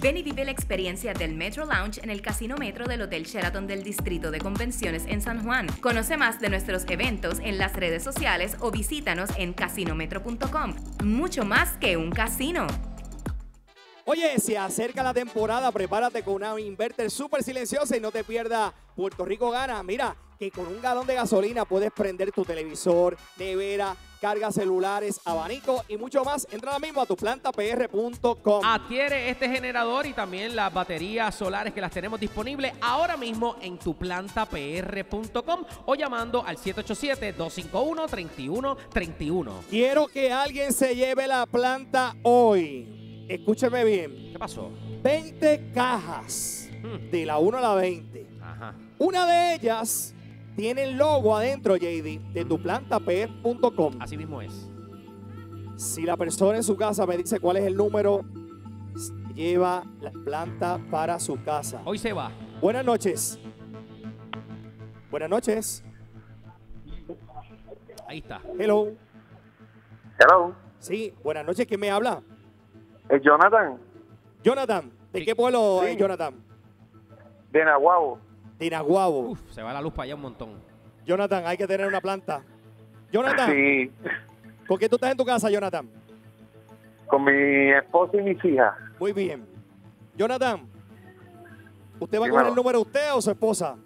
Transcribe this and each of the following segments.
Ven y vive la experiencia del Metro Lounge en el Casino Metro del Hotel Sheraton del Distrito de Convenciones en San Juan. Conoce más de nuestros eventos en las redes sociales o visítanos en casinometro.com. Mucho más que un casino. Oye, se acerca la temporada, prepárate con una inverter súper silenciosa y no te pierdas Puerto Rico gana. Mira, que con un galón de gasolina puedes prender tu televisor, nevera, cargas celulares, abanico y mucho más. Entra ahora mismo a tuplantapr.com. Adquiere este generador y también las baterías solares que las tenemos disponibles ahora mismo en tuplantapr.com o llamando al 787-251-3131. Quiero que alguien se lleve la planta hoy. Escúcheme bien. ¿Qué pasó? 20 cajas. De la 1 a la 20. Ajá. Una de ellas tiene el logo adentro, JD, de tuplantapr.com. Así mismo es. Si la persona en su casa me dice cuál es el número, lleva la planta para su casa. Hoy se va. Buenas noches. Buenas noches. Ahí está. Hello. Hello, Sí, buenas noches. ¿Quién me habla? es Jonathan Jonathan. ¿De Sí. qué pueblo Sí. es Jonathan? De Nahuabo. De Inaguabo. Uf, se va la luz para allá un montón. Jonathan, hay que tener una planta. Jonathan, Sí, ¿con qué tú estás en tu casa, Jonathan? con mi esposa y mis hijas. Muy bien. Jonathan, ¿usted va a coger el número de usted o su esposa?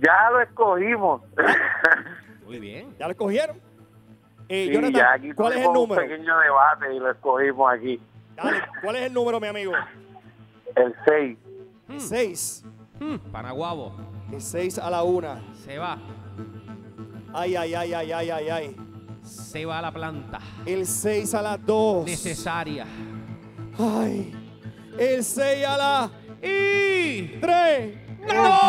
Ya lo escogimos. Muy bien. ¿Ya lo escogieron? Eh, Sí, Jonathan, ya aquí ¿cuál es el número? Un pequeño debate y lo escogimos aquí. Dale, ¿cuál es el número, mi amigo? El 6. Hmm. 6. Hmm, Panaguabo. El 6 a la 1. Se va. Ay, ay, ay, ay, ay, ay, ay. Se va a la planta. El 6 a las 2. Necesaria. Ay. El 6 a la ¡Y! 3. ¡No!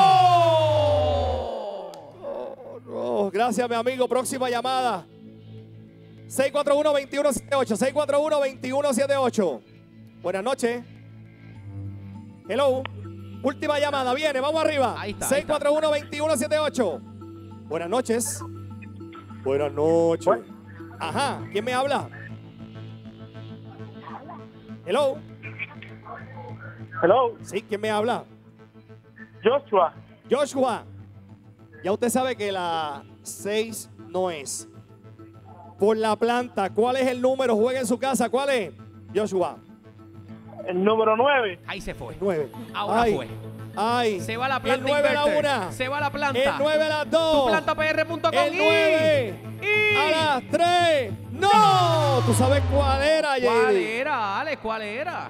Oh, no. Gracias, mi amigo. Próxima llamada. 641-2178. 641-2178. Buenas noches. Hello. Última llamada. Viene, vamos arriba. Ahí está, ahí está. 641-2178. Buenas noches. Buenas noches. Ajá. ¿Quién me habla? Hello. Hello, Sí, ¿quién me habla? Joshua. Joshua, ya usted sabe que la 6 no es. Por la planta, ¿cuál es el número? Juega en su casa, ¿cuál es? Joshua, El número 9. Ahí se fue. 9. Ahora ay, fue. Ay, Se va la planta. El 9 a la inverter. 1. Se va la planta. El 9 a las 2. Tuplantapr.com. El 9 y- a las 3. ¡No! ¿Tú sabes cuál era, ¿Cuál Jerry? era, Alex? ¿Cuál era?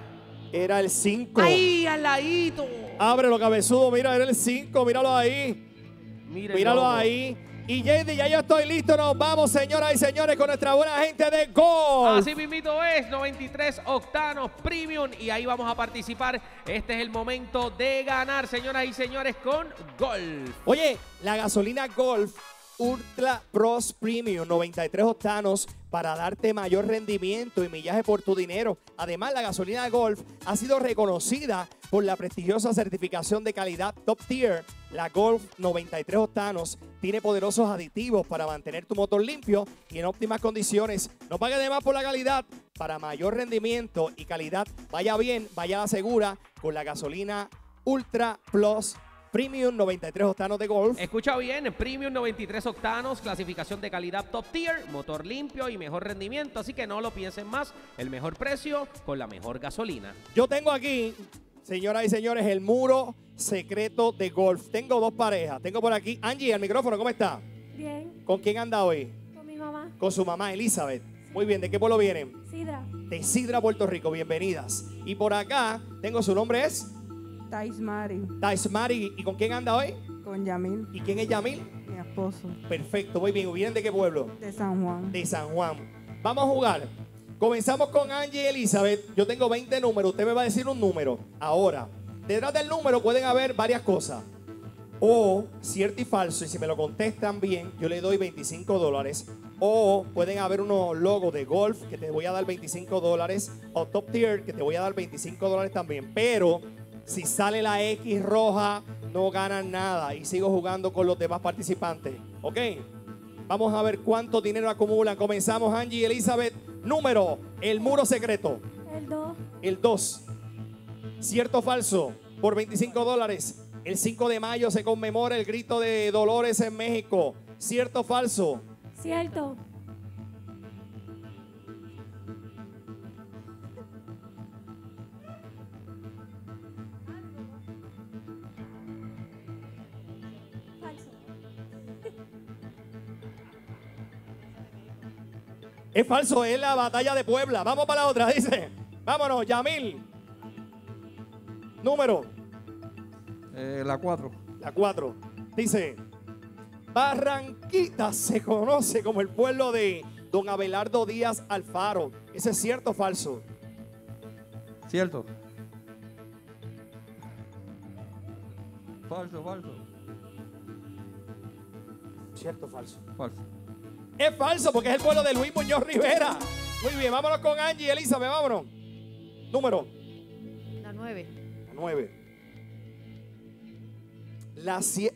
Era el 5. ¡Ahí, al ladito! Ábrelo, cabezudo. Mira, era el 5. Míralo ahí. Míralo ahí. Y JD, ya yo estoy listo. Nos vamos, señoras y señores, con nuestra buena gente de Gol. Así mismito es, 93 octanos premium y ahí vamos a participar. Este es el momento de ganar, señoras y señores, con Golf. Oye, la gasolina Golf Ultra Pros Premium 93 octanos para darte mayor rendimiento y millaje por tu dinero. Además, la gasolina Golf ha sido reconocida por la prestigiosa certificación de calidad Top Tier. La Golf 93 octanos tiene poderosos aditivos para mantener tu motor limpio y en óptimas condiciones. No pague de más por la calidad. Para mayor rendimiento y calidad, vaya bien, vaya segura con la gasolina Ultra Plus Premium 93 octanos de Golf. Escucha bien, Premium 93 octanos, clasificación de calidad top tier, motor limpio y mejor rendimiento, así que no lo piensen más, el mejor precio con la mejor gasolina. Yo tengo aquí, señoras y señores, el muro secreto de golf. Tengo dos parejas. Tengo por aquí Angie, al micrófono, ¿cómo está? Bien, ¿Con quién anda hoy? con mi mamá, Con su mamá, Elizabeth. Muy bien, ¿de qué pueblo vienen? Sidra, De Sidra, Puerto Rico, bienvenidas. Y por acá, tengo su nombre es Tais Mari Taismari. ¿Y con quién anda hoy? con Yamil, ¿Y quién es Yamil? mi esposo, Perfecto, muy bien. ¿Vienen de qué pueblo? de San Juan. de San Juan. Vamos a jugar. Comenzamos con Angie y Elizabeth. Yo tengo 20 números. Usted me va a decir un número. Ahora, detrás del número pueden haber varias cosas. O cierto y falso. Y si me lo contestan bien, yo le doy 25 dólares. O pueden haber unos logos de golf que te voy a dar 25 dólares. O top tier que te voy a dar 25 dólares también. Pero si sale la X roja, no ganan nada. Y sigo jugando con los demás participantes. ¿Ok? Vamos a ver cuánto dinero acumulan. Comenzamos, Angie y Elizabeth. Número, el muro secreto. el 2, El 2. ¿Cierto o falso? Por 25 dólares. El 5 de mayo se conmemora el grito de Dolores en México. ¿Cierto o falso? Cierto. Es falso, es la batalla de Puebla. Vamos para la otra, dice. Vámonos, Yamil. Número, Eh, la 4. la 4. Dice, Barranquita se conoce como el pueblo de don Abelardo Díaz Alfaro. ¿Ese es cierto o falso? Cierto. Falso, falso. ¿Cierto o falso? Falso. Es falso porque es el pueblo de Luis Muñoz Rivera. Muy bien, vámonos con Angie y Elizabeth, vámonos. Número La 9. 9. Las siete.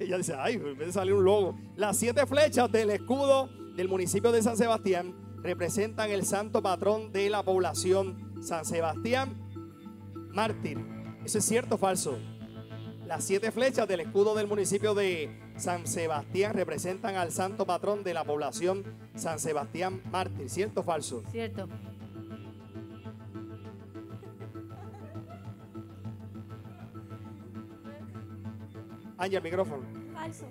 Ella dice, ay, de salir un logo. Las siete flechas del escudo del municipio de San Sebastián representan el santo patrón de la población, San Sebastián mártir. ¿Eso es cierto o falso? Las siete flechas del escudo del municipio de San Sebastián representan al santo patrón de la población, San Sebastián mártir. ¿Cierto o falso? Cierto. Ángel, el micrófono. Falso.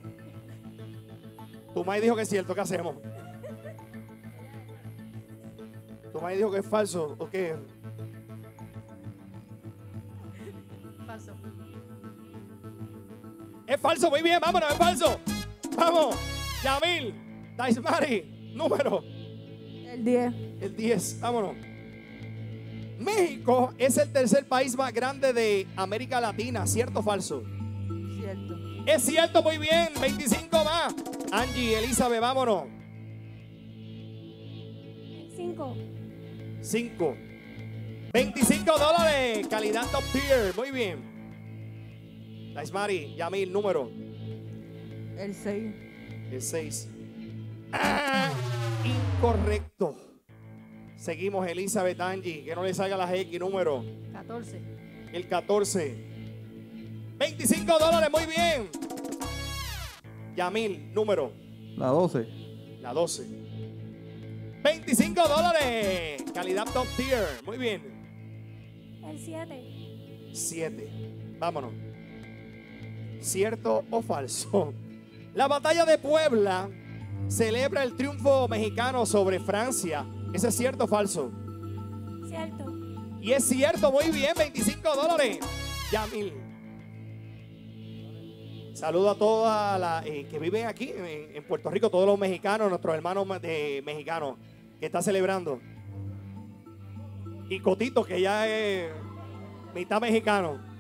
Tu madre dijo que es cierto, ¿qué hacemos? Tu madre dijo que es falso, ¿o qué? Falso, muy bien, vámonos, es falso. Vamos, Yamil, Taismari, número, El 10. el 10, vámonos. México es el tercer país más grande de América Latina, ¿cierto o falso? Cierto. Es cierto, muy bien, 25 más. Angie, Elizabeth, vámonos. 5. 5. 25 dólares. Calidad top tier. Muy bien. Taismari, Yamil, número. El 6. El 6. Ah, incorrecto. Seguimos Elizabeth Angie. Que no le salga las X, número. 14. El 14. 25 dólares, muy bien. Yamil, número. La 12. La 12. 25 dólares. Calidad top tier. Muy bien. El 7. 7. Vámonos. ¿Cierto o falso? La batalla de Puebla celebra el triunfo mexicano sobre Francia. ¿Ese es cierto o falso? Cierto. Y es cierto, muy bien, 25 dólares. Yamil. Saludo a todas las eh, que viven aquí en, en Puerto Rico, todos los mexicanos, nuestros hermanos ma- de mexicanos que está celebrando. Y Cotito, que ya es mitad mexicano.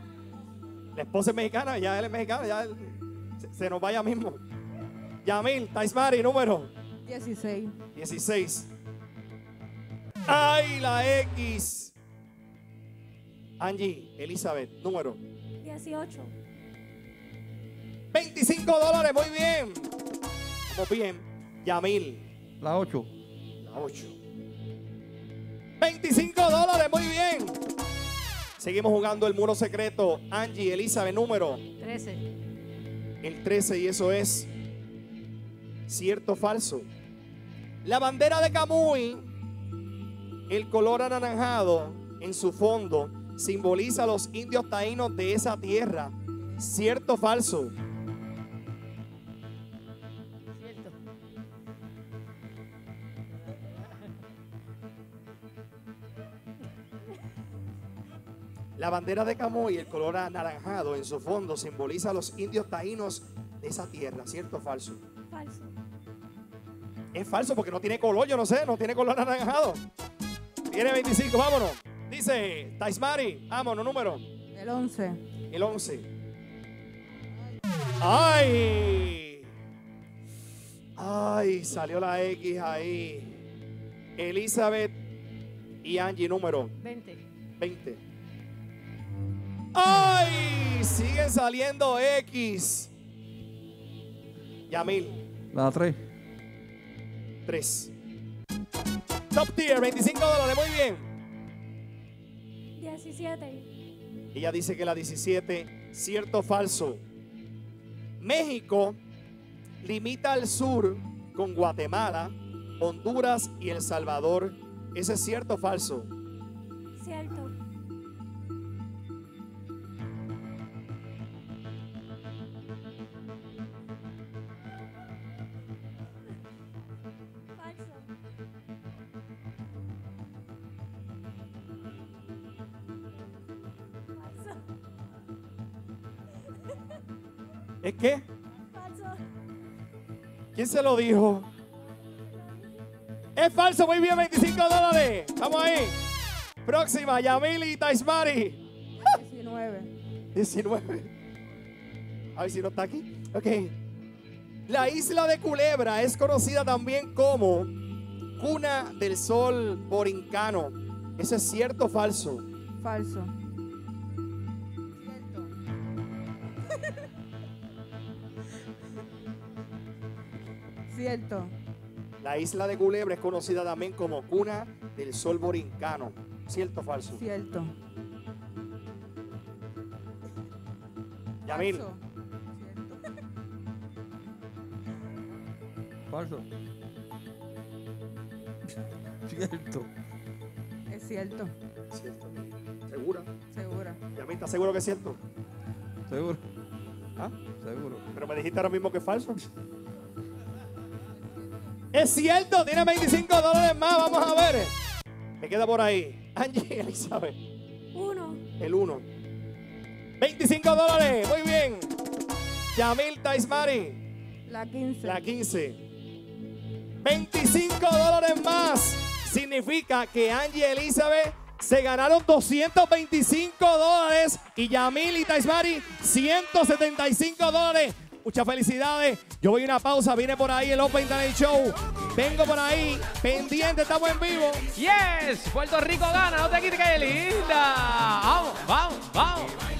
La esposa es mexicana, ya él es mexicano, ya él se, se nos vaya mismo. Yamil, Taismari, número 16. 16. ¡Ay, la X! Angie, Elizabeth, número 18. 25 dólares, muy bien. Vamos bien. Yamil, La 8. la 8. 25 dólares, muy bien. Seguimos jugando el muro secreto. Angie, Elizabeth, número 13. el 13 y eso es cierto o falso. La bandera de Camuy, el color anaranjado en su fondo simboliza a los indios taínos de esa tierra. ¿Cierto o falso? La bandera de Camuy, el color anaranjado en su fondo simboliza a los indios taínos de esa tierra. ¿Cierto o falso? Falso. Es falso porque no tiene color, yo no sé, no tiene color anaranjado. Tiene 25, vámonos. Dice Taismari, vámonos, número. El 11. El 11. ¡Ay! ¡Ay! Salió la X ahí. Elizabeth y Angie, número 20. 20. ¡Ay! Siguen saliendo X. Yamil, La 3. 3. Top tier, 25 dólares, muy bien. 17. Ella dice que la 17, cierto o falso. México limita al sur con Guatemala, Honduras y El Salvador. ¿Ese es cierto o falso? Cierto. ¿Es qué? Falso. ¿Quién se lo dijo? Es falso, muy bien, 25 dólares. Vamos ahí. Próxima, Yamili Taismari. 19. 19. A ver si no está aquí. Ok. La isla de Culebra es conocida también como cuna del sol borincano. ¿Eso es cierto o falso? Falso. Cierto. La isla de Culebra es conocida también como cuna del sol borincano. ¿Cierto o falso? Cierto. Yamil. Falso. Falso. Cierto. Es cierto. Cierto. ¿Segura? Segura. Yamil, ¿estás seguro que es cierto? Seguro. ¿Ah? Seguro. Pero me dijiste ahora mismo que es falso. Es cierto, tiene 25 dólares más. Vamos a ver. Me queda por ahí. Angie Elizabeth, Uno. el 1. 25 dólares. Muy bien. Yamil Taismari, La 15. la 15. 25 dólares más. Significa que Angie Elizabeth se ganaron 225 dólares y Yamil y Taismari 175 dólares. Muchas felicidades. Yo voy a una pausa. Viene por ahí el Open Talent Show. Vengo por ahí. Pendiente, estamos en vivo. Yes, Puerto Rico gana. No te quites que linda. Vamos, vamos, vamos.